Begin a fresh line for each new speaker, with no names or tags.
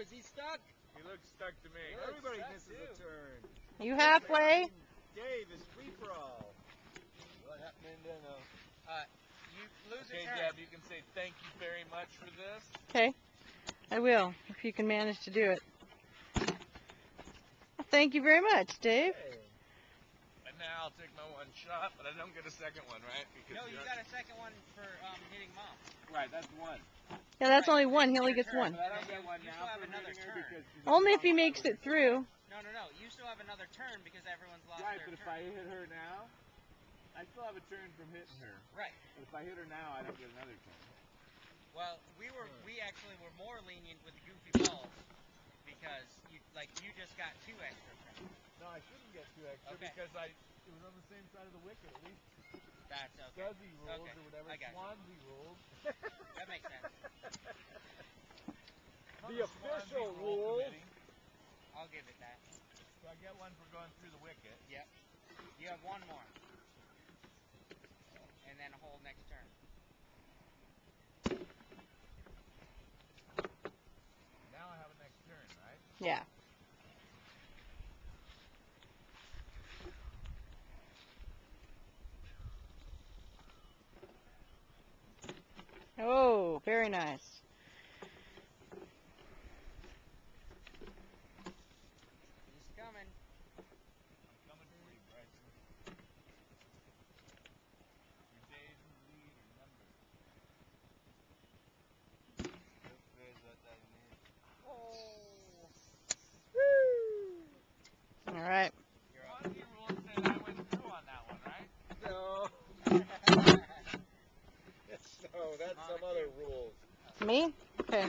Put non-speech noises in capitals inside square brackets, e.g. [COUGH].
is he stuck?
He looks stuck to me.
He looks
Everybody misses
too.
a turn.
You halfway?
Dave is free for all.
What happened in uh,
Uh, you lose
Okay,
a turn.
Deb, you can say thank you very much for this.
Okay. I will, if you can manage to do it. Thank you very much, Dave.
hey,
And now I'll take my one shot, but I don't get a second one, right? Because
No, you got a second one for um, hitting mom.
Right, that's one.
Yeah, that's
Right.
only one. He only gets
turn.
one.
But I don't get one
You
now
still have another turn.
Only if he makes it through.
No, no, no. You still have another turn because everyone's lost
Right,
their
but if. I hit her now, I still have a turn from hitting her.
Right.
But if I hit her now, I don't get another turn.
Well, we were we actually were more lenient with the goofy balls because you like you just got two extra turns.
No, I shouldn't get two extra
Okay.
because I it was on the same side of the wicket. At least
That's okay.
Scuzzy rules
Okay,
or whatever.
I got you.
Swansea rules.
That makes sense. [LAUGHS]
On
The official
rule
I'll give it that.
So I get one for going through the wicket.
You have one more, and then a whole next turn.
Now I have a next turn, right?
Yeah. Oh, very nice. [LAUGHS] No, that's some other rules. Me? Okay.